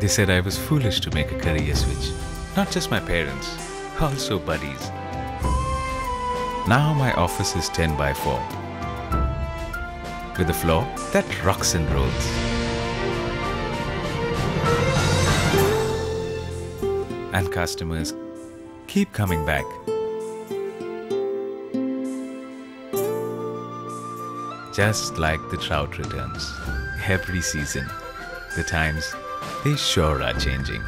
They said I was foolish to make a career switch. Not just my parents, also buddies. Now my office is 10 by 4. With a floor that rocks and rolls. And customers keep coming back. Just like the trout returns. Every season, the times, they sure are changing.